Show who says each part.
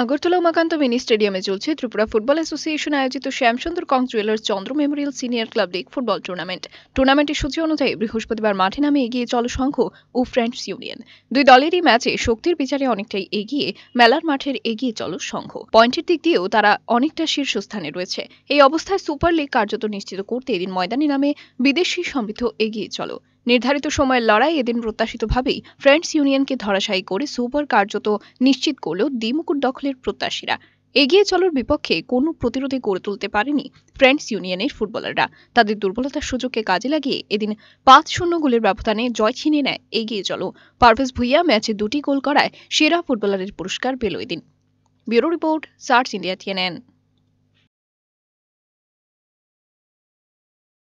Speaker 1: Agartala Umakanta mini স্টেডিয়ামে চলছে Tripura football association আয়োজিত শ্যামসুন্দর কং jewellers Chandra memorial senior club league football tournament. টুর্নামেন্টের সূচি অনুযায়ী বৃহস্পতিবার মাঠে নামে এগিয়ে চল সংঘ ও ফ্রেন্ডস ইউনিয়ন। দুই দলেরই ম্যাচে শক্তির বিচারে অনেকটাই এগিয়ে মেলার মাঠের এগিয়ে চল সংঘ পয়েন্টের দিক দিয়েও তারা অনেকটা শীর্ষস্থানে রয়েছে। এই অবস্থায় সুপার লিগ কার্যত নিশ্চিত করতে এদিন ময়দানে নামে বিদেশি সমৃদ্ধ এগিয়ে চলো। নির্ধারিত সময়ের লড়াই এদিন প্রত্যাশিতভাবেই ফ্রেন্ডস ইউনিয়নকে ধরাশায়ী করে সুপার কার্যত নিশ্চিত করলেও দ্বিমুকুট দখলের প্রত্যাশীরা। এগিয়ে চলার বিপক্ষে কোনো প্রতিরোধে গড়ে তুলতে পারেনি ফ্রেন্ডস ইউনিয়নের ফুটবলাররা। তাদের দুর্বলতার সুযোগকে কাজে লাগিয়ে এদিন পাঁচ শূন্য গোলের ব্যবধানে জয় ছিনিয়ে নেয়। এগিয়ে চলো। পারভেজ ভুইয়া ম্যাচে দুটি গোল করায় সেরা ফুটবলারের পুরস্কার পেল এদিন। Bureau report, search India, TNN.